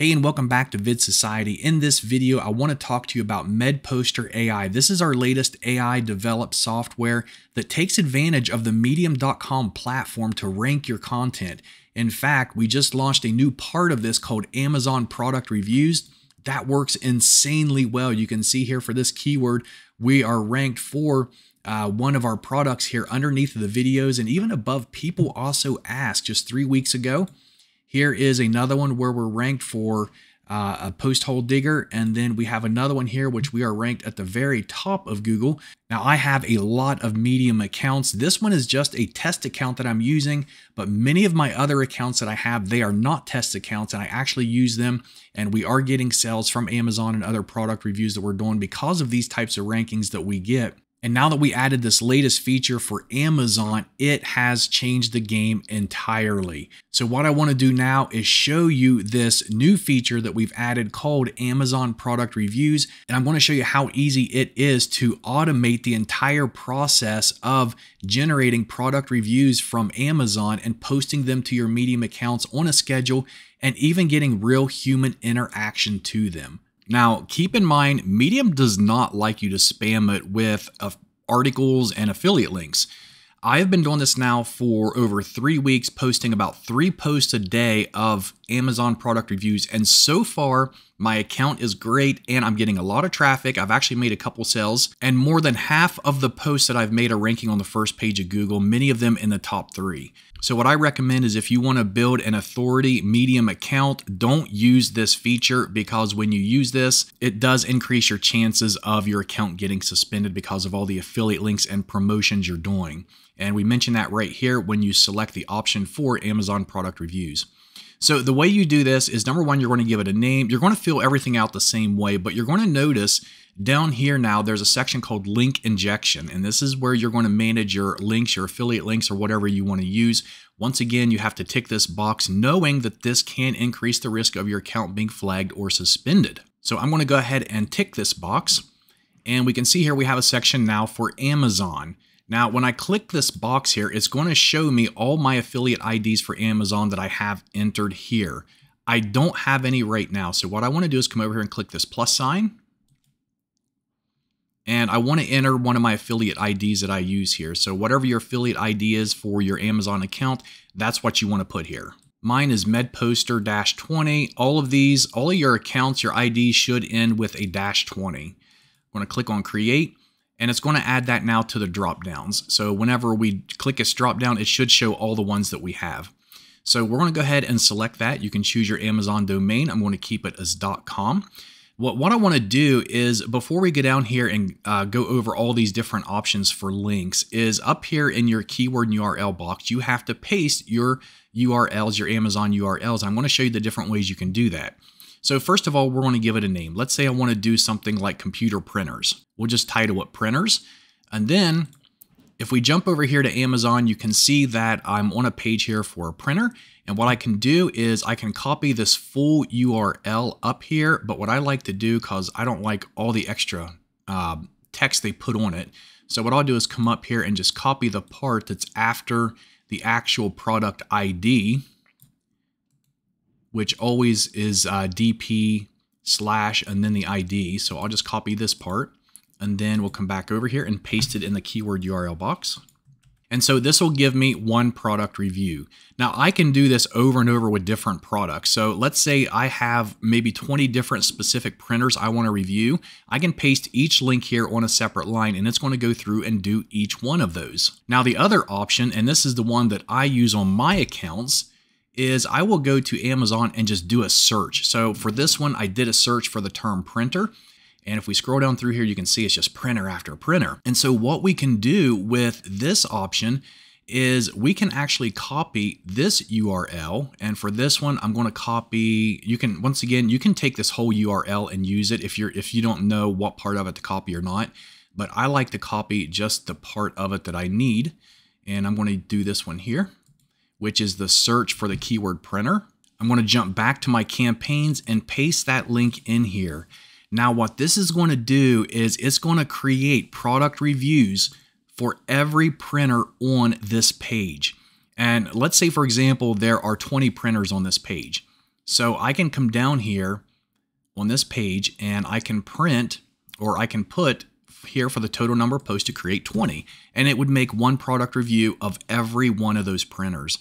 Hey and welcome back to Vid Society. In this video, I want to talk to you about MedPoster AI. This is our latest AI developed software that takes advantage of the medium.com platform to rank your content. In fact, we just launched a new part of this called Amazon Product Reviews. That works insanely well. You can see here for this keyword, we are ranked for uh, one of our products here underneath the videos and even above. People also asked just three weeks ago here is another one where we're ranked for uh, a post hole digger. And then we have another one here, which we are ranked at the very top of Google. Now I have a lot of Medium accounts. This one is just a test account that I'm using, but many of my other accounts that I have, they are not test accounts and I actually use them. And we are getting sales from Amazon and other product reviews that we're doing because of these types of rankings that we get. And now that we added this latest feature for Amazon, it has changed the game entirely. So what I want to do now is show you this new feature that we've added called Amazon Product Reviews. And I'm going to show you how easy it is to automate the entire process of generating product reviews from Amazon and posting them to your Medium accounts on a schedule and even getting real human interaction to them. Now, keep in mind, Medium does not like you to spam it with uh, articles and affiliate links. I have been doing this now for over three weeks, posting about three posts a day of Amazon product reviews. And so far, my account is great and I'm getting a lot of traffic. I've actually made a couple sales, and more than half of the posts that I've made are ranking on the first page of Google, many of them in the top three. So, what I recommend is if you want to build an authority medium account, don't use this feature because when you use this, it does increase your chances of your account getting suspended because of all the affiliate links and promotions you're doing. And we mention that right here when you select the option for Amazon product reviews. So the way you do this is number one, you're going to give it a name. You're going to fill everything out the same way, but you're going to notice down here now, there's a section called link injection. And this is where you're going to manage your links, your affiliate links, or whatever you want to use. Once again, you have to tick this box knowing that this can increase the risk of your account being flagged or suspended. So I'm going to go ahead and tick this box. And we can see here we have a section now for Amazon. Now, when I click this box here, it's going to show me all my affiliate IDs for Amazon that I have entered here. I don't have any right now. So what I want to do is come over here and click this plus sign. And I want to enter one of my affiliate IDs that I use here. So whatever your affiliate ID is for your Amazon account, that's what you want to put here. Mine is medposter-20. All of these, all of your accounts, your IDs should end with a dash 20. I'm going to click on create and it's going to add that now to the drop downs. So whenever we click this drop down, it should show all the ones that we have. So we're going to go ahead and select that. You can choose your Amazon domain. I'm going to keep it as .com. What, what I want to do is before we go down here and uh, go over all these different options for links is up here in your keyword URL box, you have to paste your URLs, your Amazon URLs. I'm going to show you the different ways you can do that. So first of all, we're going to give it a name. Let's say I want to do something like computer printers. We'll just title it printers. And then if we jump over here to Amazon, you can see that I'm on a page here for a printer. And what I can do is I can copy this full URL up here. But what I like to do, because I don't like all the extra uh, text they put on it. So what I'll do is come up here and just copy the part that's after the actual product ID which always is uh, DP slash and then the ID. So I'll just copy this part and then we'll come back over here and paste it in the keyword URL box. And so this will give me one product review. Now I can do this over and over with different products. So let's say I have maybe 20 different specific printers I want to review. I can paste each link here on a separate line and it's going to go through and do each one of those. Now the other option, and this is the one that I use on my accounts, is I will go to Amazon and just do a search. So for this one, I did a search for the term printer. And if we scroll down through here, you can see it's just printer after printer. And so what we can do with this option is we can actually copy this URL. And for this one, I'm going to copy, you can, once again, you can take this whole URL and use it if you're, if you don't know what part of it to copy or not. But I like to copy just the part of it that I need. And I'm going to do this one here which is the search for the keyword printer. I'm going to jump back to my campaigns and paste that link in here. Now what this is going to do is it's going to create product reviews for every printer on this page. And let's say, for example, there are 20 printers on this page. So I can come down here on this page and I can print or I can put here for the total number of posts to create 20 and it would make one product review of every one of those printers.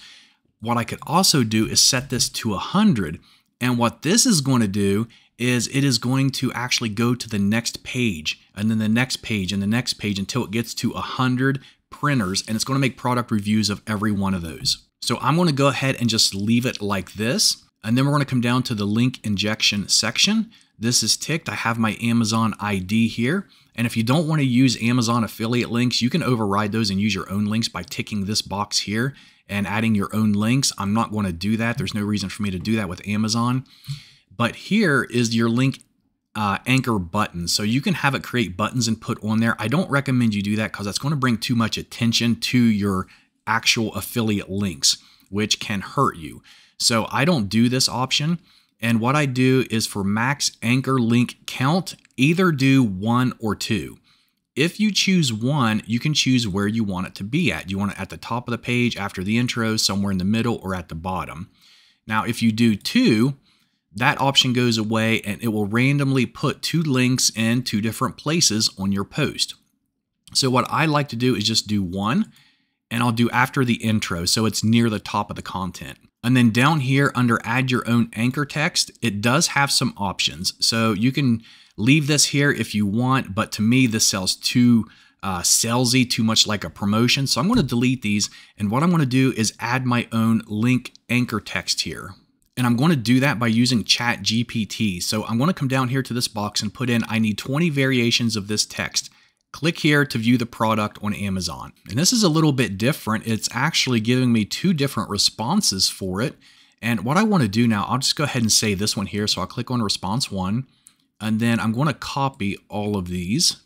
What I could also do is set this to 100 and what this is going to do is it is going to actually go to the next page and then the next page and the next page until it gets to 100 printers and it's going to make product reviews of every one of those. So I'm going to go ahead and just leave it like this. And then we're going to come down to the link injection section. This is ticked. I have my Amazon ID here. And if you don't want to use Amazon affiliate links, you can override those and use your own links by ticking this box here and adding your own links. I'm not going to do that. There's no reason for me to do that with Amazon. But here is your link uh, anchor button. So you can have it create buttons and put on there. I don't recommend you do that because that's going to bring too much attention to your actual affiliate links, which can hurt you. So I don't do this option. And what I do is for max anchor link count, either do one or two. If you choose one, you can choose where you want it to be at. You want it at the top of the page, after the intro, somewhere in the middle, or at the bottom. Now, if you do two, that option goes away and it will randomly put two links in two different places on your post. So what I like to do is just do one and I'll do after the intro so it's near the top of the content. And then down here under add your own anchor text, it does have some options. So you can leave this here if you want, but to me this sells too uh, salesy, too much like a promotion. So I'm going to delete these. And what I'm going to do is add my own link anchor text here. And I'm going to do that by using ChatGPT. So I'm going to come down here to this box and put in, I need 20 variations of this text. Click here to view the product on Amazon. And this is a little bit different. It's actually giving me two different responses for it. And what I want to do now, I'll just go ahead and say this one here. So I'll click on response one, and then I'm going to copy all of these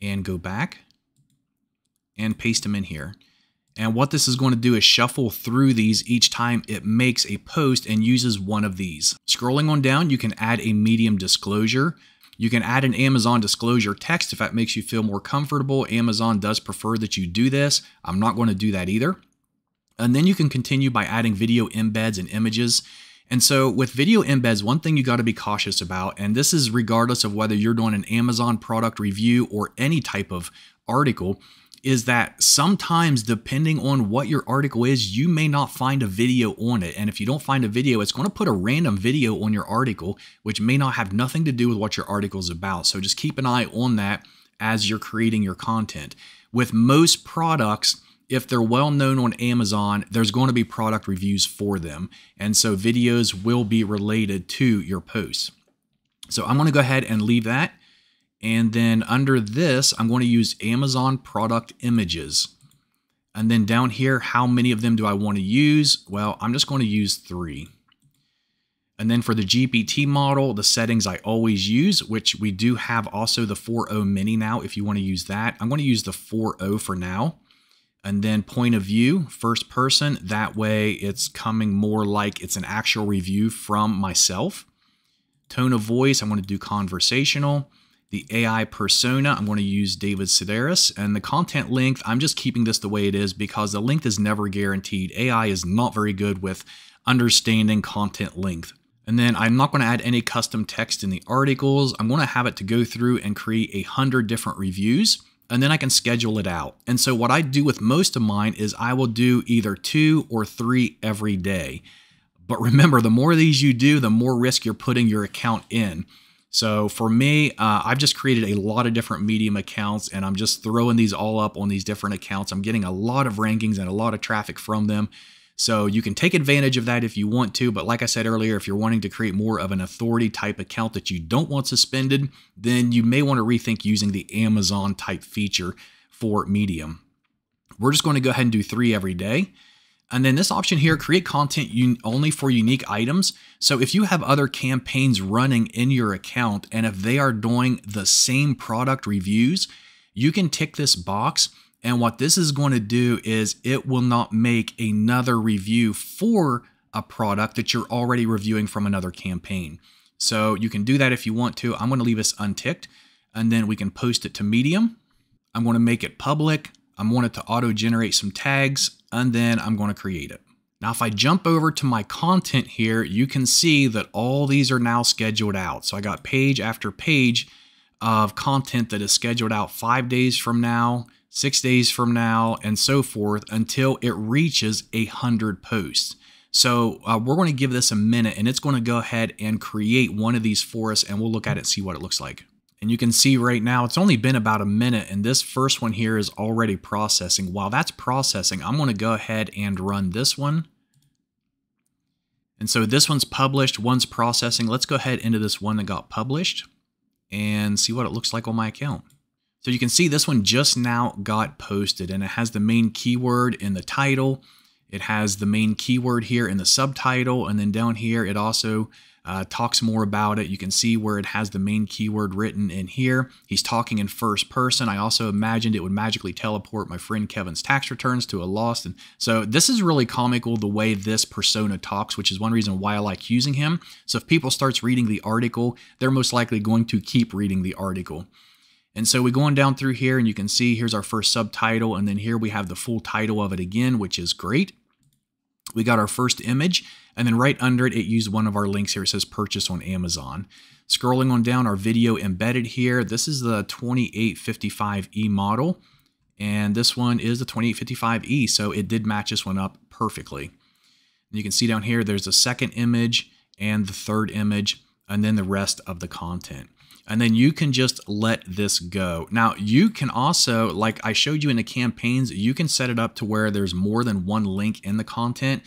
and go back and paste them in here. And what this is going to do is shuffle through these each time it makes a post and uses one of these. Scrolling on down, you can add a medium disclosure. You can add an Amazon disclosure text if that makes you feel more comfortable. Amazon does prefer that you do this. I'm not going to do that either. And then you can continue by adding video embeds and images. And so with video embeds, one thing you got to be cautious about, and this is regardless of whether you're doing an Amazon product review or any type of article, is that sometimes depending on what your article is, you may not find a video on it. And if you don't find a video, it's going to put a random video on your article, which may not have nothing to do with what your article is about. So just keep an eye on that as you're creating your content. With most products, if they're well known on Amazon, there's going to be product reviews for them. And so videos will be related to your posts. So I'm going to go ahead and leave that. And then under this, I'm going to use Amazon product images. And then down here, how many of them do I want to use? Well, I'm just going to use three. And then for the GPT model, the settings I always use, which we do have also the 4.0 mini now if you want to use that. I'm going to use the 4.0 for now. And then point of view, first person. That way it's coming more like it's an actual review from myself. Tone of voice, I'm going to do conversational. The AI persona, I'm going to use David Sedaris. And the content length, I'm just keeping this the way it is because the length is never guaranteed. AI is not very good with understanding content length. And then I'm not going to add any custom text in the articles. I'm going to have it to go through and create a hundred different reviews and then I can schedule it out. And so what I do with most of mine is I will do either two or three every day. But remember, the more of these you do, the more risk you're putting your account in. So for me, uh, I've just created a lot of different Medium accounts and I'm just throwing these all up on these different accounts. I'm getting a lot of rankings and a lot of traffic from them. So you can take advantage of that if you want to. But like I said earlier, if you're wanting to create more of an authority type account that you don't want suspended, then you may want to rethink using the Amazon type feature for Medium. We're just going to go ahead and do three every day. And then this option here, create content only for unique items. So if you have other campaigns running in your account and if they are doing the same product reviews, you can tick this box. And what this is going to do is it will not make another review for a product that you're already reviewing from another campaign. So you can do that if you want to. I'm going to leave this unticked and then we can post it to Medium. I'm going to make it public. I'm going it to auto generate some tags and then I'm going to create it. Now, if I jump over to my content here, you can see that all these are now scheduled out. So I got page after page of content that is scheduled out five days from now, six days from now, and so forth until it reaches a hundred posts. So uh, we're going to give this a minute and it's going to go ahead and create one of these for us and we'll look at it see what it looks like. And you can see right now, it's only been about a minute and this first one here is already processing. While that's processing, I'm going to go ahead and run this one. And so this one's published, one's processing. Let's go ahead into this one that got published and see what it looks like on my account. So you can see this one just now got posted and it has the main keyword in the title. It has the main keyword here in the subtitle and then down here it also uh, talks more about it. You can see where it has the main keyword written in here. He's talking in first person. I also imagined it would magically teleport my friend Kevin's tax returns to a lost. And so this is really comical the way this persona talks, which is one reason why I like using him. So if people starts reading the article, they're most likely going to keep reading the article. And so we go on down through here and you can see here's our first subtitle and then here we have the full title of it again, which is great. We got our first image and then right under it, it used one of our links here. It says purchase on Amazon. Scrolling on down, our video embedded here. This is the 2855E model. And this one is the 2855E, so it did match this one up perfectly. And you can see down here, there's a second image and the third image, and then the rest of the content. And then you can just let this go. Now, you can also, like I showed you in the campaigns, you can set it up to where there's more than one link in the content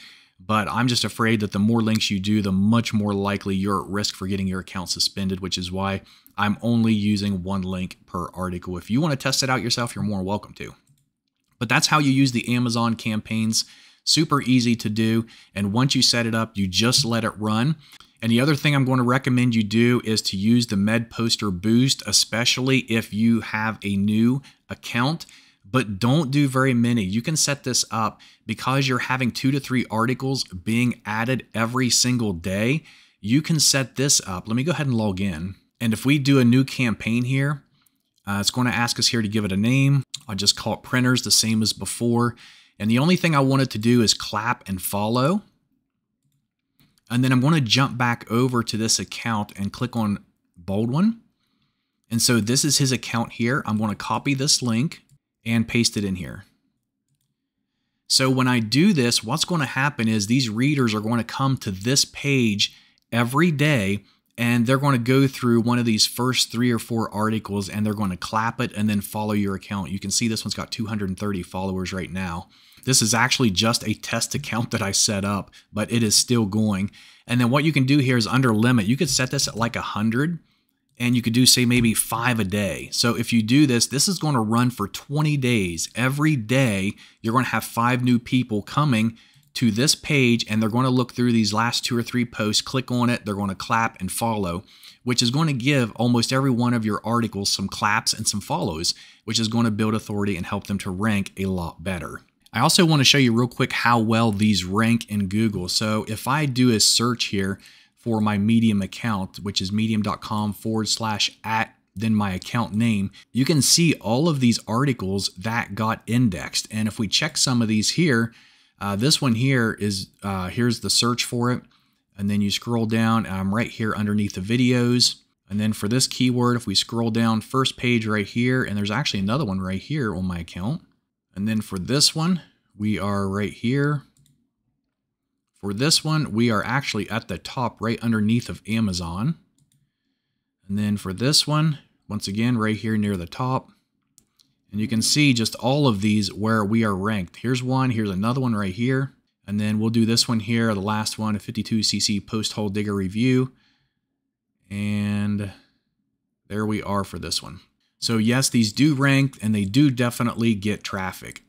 but I'm just afraid that the more links you do, the much more likely you're at risk for getting your account suspended, which is why I'm only using one link per article. If you want to test it out yourself, you're more welcome to. But that's how you use the Amazon campaigns. Super easy to do. And once you set it up, you just let it run. And the other thing I'm going to recommend you do is to use the MedPoster Boost, especially if you have a new account but don't do very many. You can set this up because you're having two to three articles being added every single day. You can set this up. Let me go ahead and log in. And if we do a new campaign here, uh, it's going to ask us here to give it a name. I'll just call it printers, the same as before. And the only thing I wanted to do is clap and follow. And then I'm going to jump back over to this account and click on Baldwin. And so this is his account here. I'm going to copy this link and paste it in here. So when I do this, what's going to happen is these readers are going to come to this page every day and they're going to go through one of these first three or four articles and they're going to clap it and then follow your account. You can see this one's got 230 followers right now. This is actually just a test account that I set up, but it is still going. And then what you can do here is under limit, you could set this at like 100 and you could do say maybe five a day. So if you do this, this is going to run for 20 days. Every day, you're going to have five new people coming to this page and they're going to look through these last two or three posts, click on it, they're going to clap and follow, which is going to give almost every one of your articles some claps and some follows, which is going to build authority and help them to rank a lot better. I also want to show you real quick how well these rank in Google. So if I do a search here, for my Medium account, which is medium.com forward slash at then my account name, you can see all of these articles that got indexed. And if we check some of these here, uh, this one here is, uh, here's the search for it. And then you scroll down, I'm right here underneath the videos. And then for this keyword, if we scroll down first page right here, and there's actually another one right here on my account. And then for this one, we are right here. For this one, we are actually at the top right underneath of Amazon. And then for this one, once again, right here near the top. And you can see just all of these where we are ranked. Here's one, here's another one right here. And then we'll do this one here, the last one, a 52cc post hole digger review. And there we are for this one. So yes, these do rank and they do definitely get traffic.